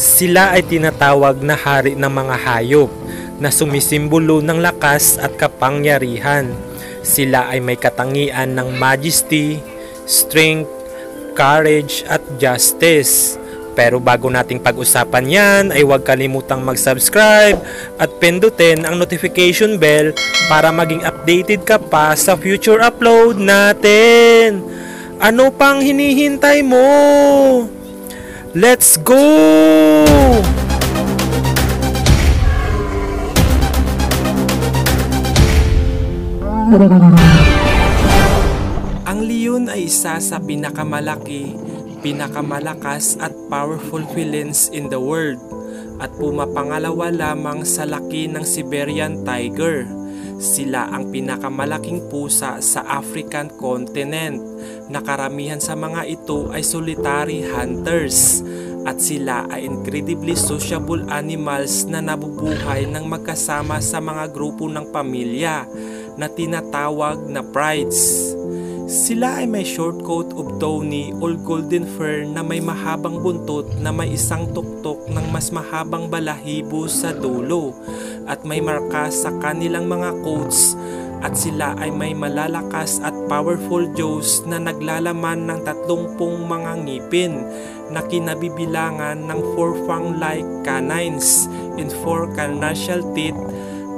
Sila ay tinatawag na hari ng mga hayop na sumisimbolo ng lakas at kapangyarihan. Sila ay may katangian ng majesty, strength, courage at justice. Pero bago nating pag-usapan yan ay huwag kalimutang mag-subscribe at pindutin ang notification bell para maging updated ka pa sa future upload natin. Ano pang hinihintay mo? Let's go! Ang leon ay isa sa pinakamalaki, pinakamalakas at powerful felines in the world at pumapangalawa lamang sa laki ng Siberian Tiger. Sila ang pinakamalaking pusa sa African continent na karamihan sa mga ito ay solitary hunters at sila ay incredibly sociable animals na nabubuhay ng magkasama sa mga grupo ng pamilya na tinatawag na prides. Sila ay may short coat of tawny or golden fur na may mahabang buntot na may isang tuktok ng mas mahabang balahibo sa dulo at may marka sa kanilang mga coats at sila ay may malalakas at powerful jaws na naglalaman ng tatlongpong mga ngipin na kinabibilangan ng four fang-like canines and four carnassial teeth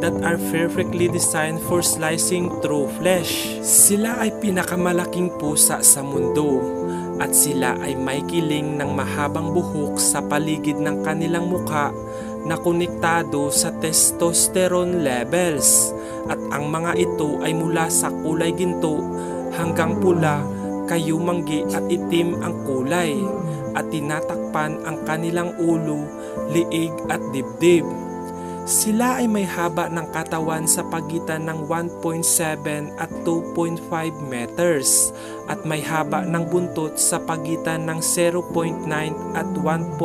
that are perfectly designed for slicing through flesh. Sila ay pinakamalaking pusa sa mundo at sila ay may kiling ng mahabang buhok sa paligid ng kanilang muka na konektado sa testosterone levels at ang mga ito ay mula sa kulay ginto hanggang pula, kayumanggi at itim ang kulay at tinatakpan ang kanilang ulo, liig at dibdib. Sila ay may haba ng katawan sa pagitan ng 1.7 at 2.5 meters at may haba ng buntot sa pagitan ng 0.9 at 1.1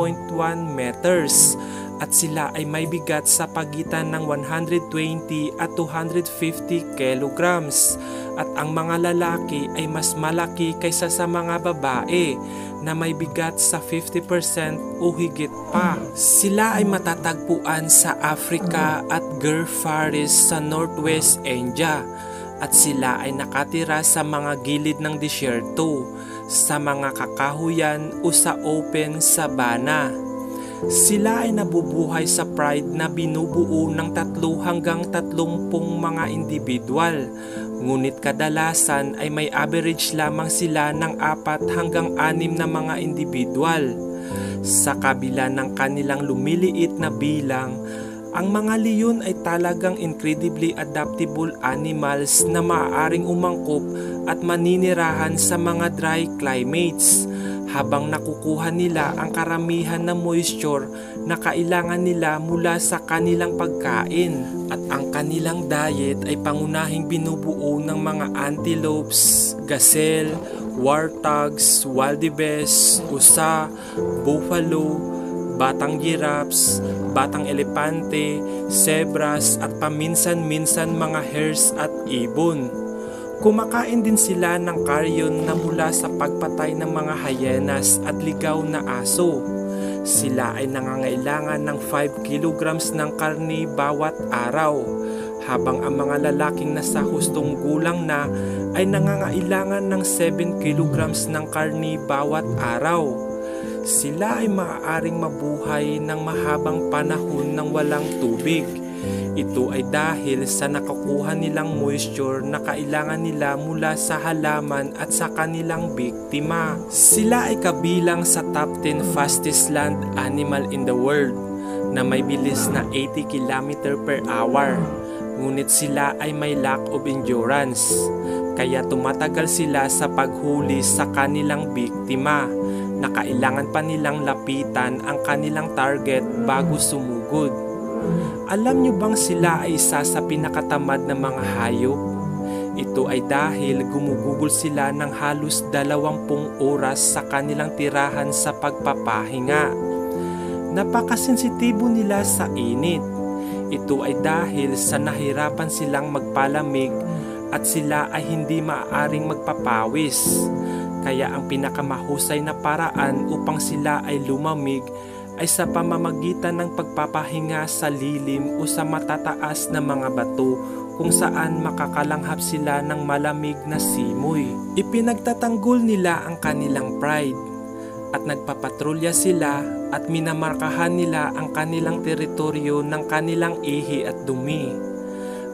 meters at sila ay may bigat sa pagitan ng 120 at 250 kilograms at ang mga lalaki ay mas malaki kaysa sa mga babae na may bigat sa 50% o higit pa. Sila ay matatagpuan sa Africa at Gir Forest sa Northwest India at sila ay nakatira sa mga gilid ng disyerto, sa mga kakahuyan o sa open savanna. Sila ay nabubuhay sa pride na binubuo ng tatlo hanggang tatlumpung mga individual, ngunit kadalasan ay may average lamang sila ng apat hanggang anim na mga individual. Sa kabila ng kanilang lumiliit na bilang, ang mga leon ay talagang incredibly adaptable animals na maaaring umangkop at maninirahan sa mga dry climates habang nakukuha nila ang karamihan ng moisture na kailangan nila mula sa kanilang pagkain at ang kanilang diet ay pangunahing binubuo ng mga antelopes, gazelle, warthogs, wildebeest, usa, buffalo, batang giraffes, batang elepante, zebras at paminsan-minsan mga hares at ibon. Kumakain din sila ng karyon na mula sa pagpatay ng mga hyenas at ligaw na aso. Sila ay nangangailangan ng 5 kilograms ng karni bawat araw, habang ang mga lalaking nasa hustong gulang na ay nangangailangan ng 7 kilograms ng karni bawat araw. Sila ay maaaring mabuhay ng mahabang panahon ng walang tubig ito ay dahil sa nakakuha nilang moisture na kailangan nila mula sa halaman at sa kanilang biktima. Sila ay kabilang sa top 10 fastest land animal in the world na may bilis na 80 km per hour. Ngunit sila ay may lack of endurance, kaya tumatagal sila sa paghuli sa kanilang biktima na kailangan pa nilang lapitan ang kanilang target bago sumugod. Alam nyo bang sila ay isa sa pinakatamad na mga hayop? Ito ay dahil gumugugol sila ng halos dalawampung oras sa kanilang tirahan sa pagpapahinga. Napakasensitibo nila sa init. Ito ay dahil sa nahirapan silang magpalamig at sila ay hindi maaaring magpapawis. Kaya ang pinakamahusay na paraan upang sila ay lumamig ay sa pamamagitan ng pagpapahinga sa lilim o sa matataas na mga bato kung saan makakalanghap sila ng malamig na simoy. Ipinagtatanggol nila ang kanilang pride at nagpapatrolya sila at minamarkahan nila ang kanilang teritoryo ng kanilang ihi at dumi.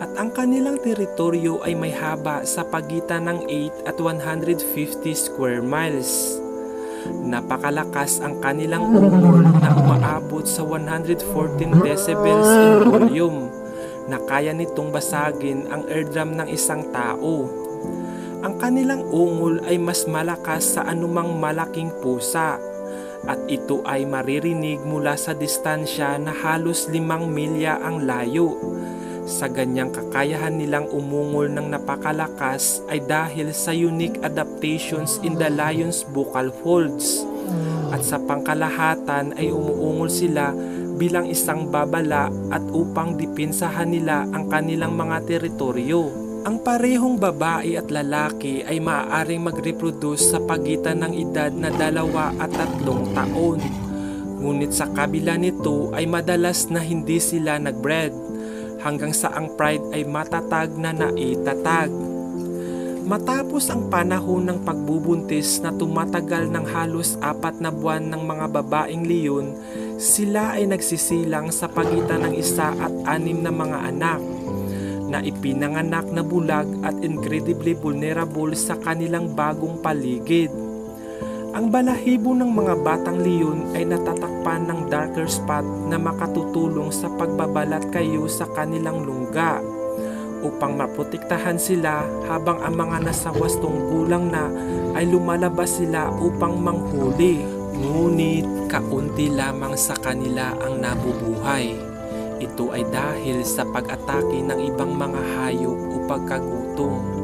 At ang kanilang teritoryo ay may haba sa pagitan ng 8 at 150 square miles. Napakalakas ang kanilang ungol na umaabot sa 114 decibels in volume na kaya nitong basagin ang eardrum ng isang tao. Ang kanilang ungol ay mas malakas sa anumang malaking pusa at ito ay maririnig mula sa distansya na halos limang milya ang layo. Sa ganyang kakayahan nilang umungol ng napakalakas ay dahil sa unique adaptations in the lion's vocal folds. At sa pangkalahatan ay umuungol sila bilang isang babala at upang dipinsahan nila ang kanilang mga teritoryo. Ang parehong babae at lalaki ay maaaring mag-reproduce sa pagitan ng edad na dalawa at tatlong taon. Ngunit sa kabila nito ay madalas na hindi sila nagbred hanggang sa ang pride ay matatag na naitatag. Matapos ang panahon ng pagbubuntis na tumatagal ng halos apat na buwan ng mga babaeng leon, sila ay nagsisilang sa pagitan ng isa at anim na mga anak na ipinanganak na bulag at incredibly vulnerable sa kanilang bagong paligid. Ang balahibo ng mga batang leon ay natatakpan ng darker spot na makatutulong sa pagbabalat kayo sa kanilang lungga upang maprotektahan sila habang ang mga nasa wastong gulang na ay lumalabas sila upang manghuli. Ngunit kaunti lamang sa kanila ang nabubuhay. Ito ay dahil sa pag-atake ng ibang mga hayop o pagkagutom.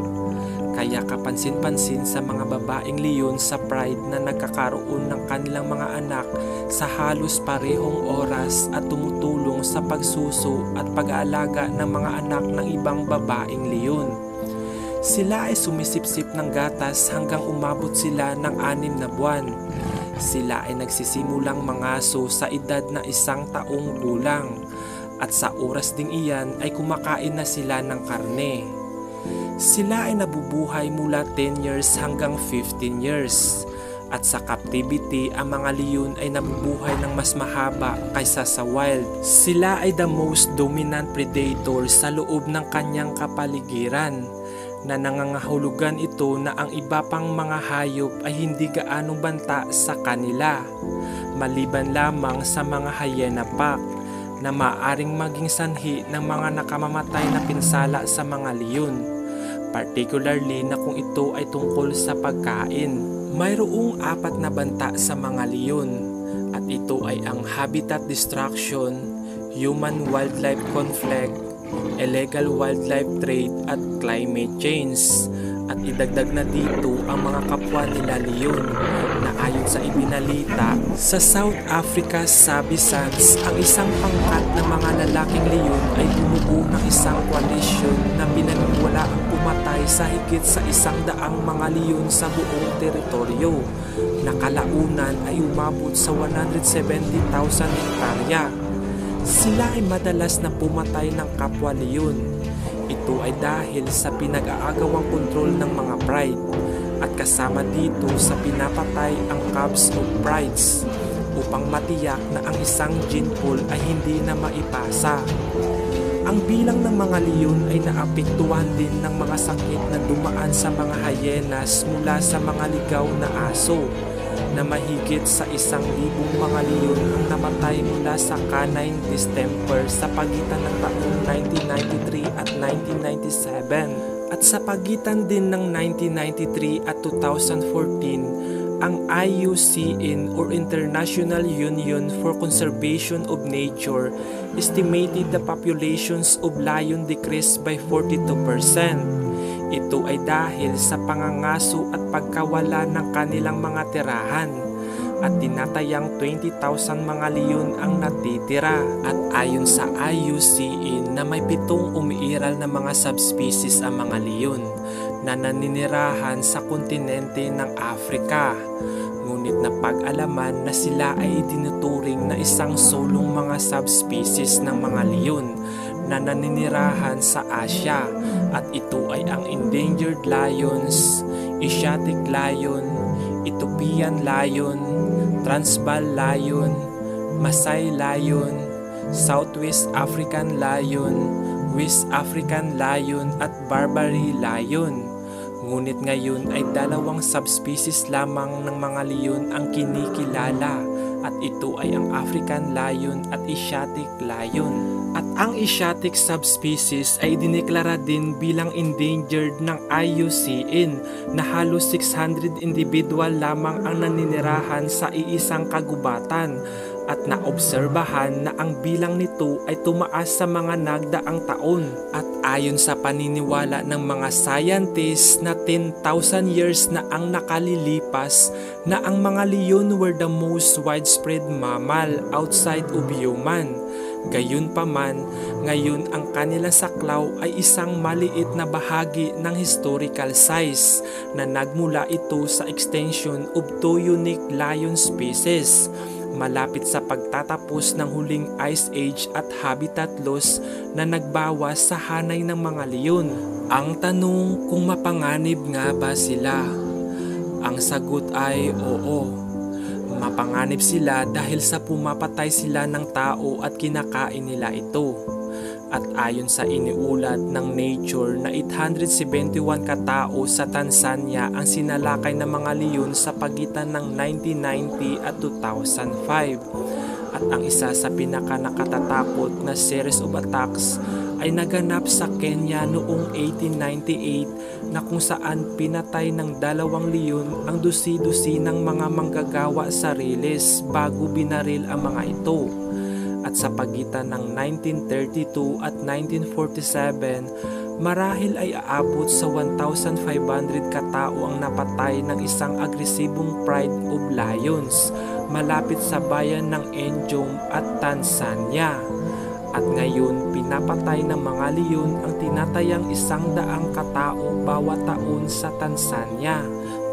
Kaya kapansin-pansin sa mga babaeng leon sa pride na nagkakaroon ng kanilang mga anak sa halos parehong oras at tumutulong sa pagsuso at pag-aalaga ng mga anak ng ibang babaeng leon. Sila ay sumisipsip ng gatas hanggang umabot sila ng anim na buwan. Sila ay nagsisimulang mangaso sa edad na isang taong gulang at sa oras ding iyan ay kumakain na sila ng karne. Sila ay nabubuhay mula 10 years hanggang 15 years. At sa captivity, ang mga leon ay nabubuhay ng mas mahaba kaysa sa wild. Sila ay the most dominant predator sa loob ng kanyang kapaligiran na nangangahulugan ito na ang iba pang mga hayop ay hindi gaanong banta sa kanila maliban lamang sa mga hyena pack na maaring maging sanhi ng mga nakamamatay na pinsala sa mga leon particularly na kung ito ay tungkol sa pagkain. Mayroong apat na banta sa mga leon at ito ay ang habitat destruction, human-wildlife conflict, illegal wildlife trade at climate change. At idagdag na dito ang mga kapwa nila leon na ayon sa ibinalita sa South Africa Sabi Sands ang isang pangkat ng mga lalaking leon ay bumuo ng isang coalition na pinaniwala ang pumatay sa higit sa isang daang mga leon sa buong teritoryo na kalaunan ay umabot sa 170,000 hektarya. Sila ay madalas na pumatay ng kapwa leon ito ay dahil sa pinag-aagawang kontrol ng mga pride at kasama dito sa pinapatay ang cubs of prides upang matiyak na ang isang gene pool ay hindi na maipasa. Ang bilang ng mga leon ay naapektuhan din ng mga sakit na dumaan sa mga hyenas mula sa mga ligaw na aso na mahigit sa isang libong mga leon ang namatay mula sa canine distemper sa pagitan ng taong 1993 at 1997 at sa pagitan din ng 1993 at 2014 ang IUCN or International Union for Conservation of Nature estimated the populations of lion decreased by 42%. Ito ay dahil sa pangangaso at pagkawala ng kanilang mga tirahan at tinatayang 20,000 mga leon ang natitira at ayon sa IUCN na may pitong umiiral na mga subspecies ang mga leon na naninirahan sa kontinente ng Afrika. Ngunit napag-alaman na sila ay itinuturing na isang solong mga subspecies ng mga leon na naninirahan sa Asia at ito ay ang endangered lions, Asiatic lion, Ethiopian lion, Transvaal lion, Maasai lion, Southwest African lion, West African lion at Barbary lion. Ngunit ngayon ay dalawang subspecies lamang ng mga leon ang kinikilala at ito ay ang African lion at Asiatic lion. At ang Asiatic subspecies ay dineklara din bilang endangered ng IUCN na halos 600 individual lamang ang naninirahan sa iisang kagubatan at naobserbahan na ang bilang nito ay tumaas sa mga nagdaang taon. At ayon sa paniniwala ng mga scientists na 10,000 years na ang nakalilipas na ang mga leon were the most widespread mammal outside of human. Gayunpaman, ngayon ang kanilang saklaw ay isang maliit na bahagi ng historical size na nagmula ito sa extension of two unique lion species malapit sa pagtatapos ng huling ice age at habitat loss na nagbawas sa hanay ng mga leon. Ang tanong kung mapanganib nga ba sila? Ang sagot ay oo. Mapanganib sila dahil sa pumapatay sila ng tao at kinakain nila ito. At ayon sa iniulat ng Nature na 871 katao sa Tanzania ang sinalakay ng mga leon sa pagitan ng 1990 at 2005. At ang isa sa pinaka nakatatakot na series of attacks ay naganap sa Kenya noong 1898 na kung saan pinatay ng dalawang leon ang dusi-dusi ng mga manggagawa sa riles bago binaril ang mga ito. At sa pagitan ng 1932 at 1947, marahil ay aabot sa 1,500 katao ang napatay ng isang agresibong pride of lions malapit sa bayan ng Enjong at Tanzania. At ngayon, pinapatay ng mga leon ang tinatayang isang daang katao bawat taon sa Tanzania.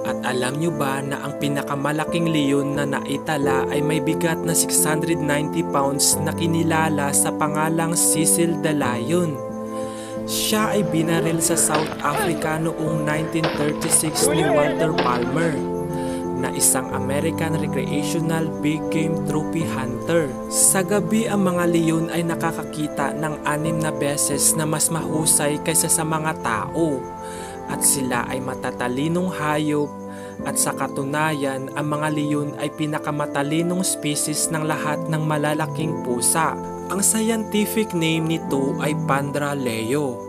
At alam nyo ba na ang pinakamalaking leon na naitala ay may bigat na 690 pounds na kinilala sa pangalang Cecil the Lion? Siya ay binaril sa South Africa noong 1936 ni Walter Palmer na isang American recreational big game trophy hunter. Sa gabi ang mga leon ay nakakakita ng anim na beses na mas mahusay kaysa sa mga tao at sila ay matatalinong hayop at sa katunayan ang mga leon ay pinakamatalinong species ng lahat ng malalaking pusa. Ang scientific name nito ay Pandra leo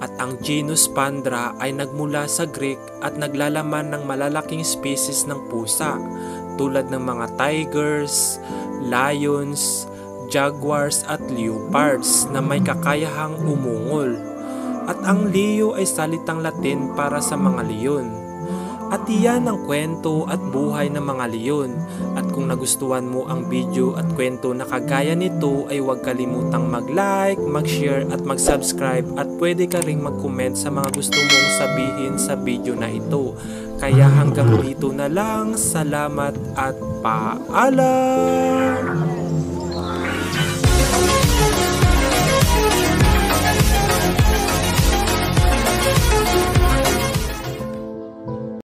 at ang genus Pandra ay nagmula sa Greek at naglalaman ng malalaking species ng pusa tulad ng mga tigers, lions, jaguars at leopards na may kakayahang umungol. At ang leo ay salitang Latin para sa mga leon. At iyan ang kwento at buhay ng mga leon. At kung nagustuhan mo ang video at kwento na kagaya nito ay huwag kalimutang mag-like, mag-share at mag-subscribe at pwede ka ring mag-comment sa mga gusto mong sabihin sa video na ito. Kaya hanggang dito na lang, salamat at paalam!